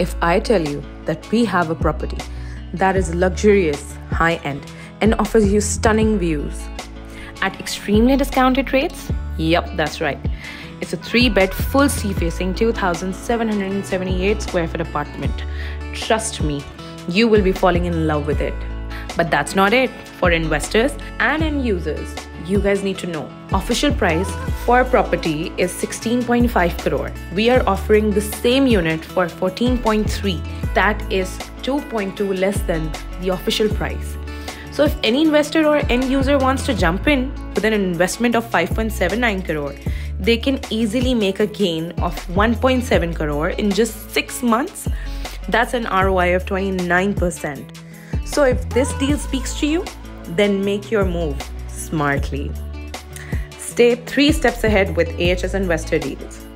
if I tell you that we have a property that is luxurious, high end, and offers you stunning views at extremely discounted rates? Yep, that's right. It's a three bed, full sea facing 2,778 square foot apartment. Trust me, you will be falling in love with it. But that's not it. For investors and end users, you guys need to know. Official price for a property is 16.5 crore. We are offering the same unit for 14.3. That is 2.2 less than the official price. So if any investor or end user wants to jump in with an investment of 5.79 crore, they can easily make a gain of 1.7 crore in just 6 months. That's an ROI of 29%. So if this deal speaks to you, then make your move smartly. Stay 3 steps ahead with AHS Investor Deals.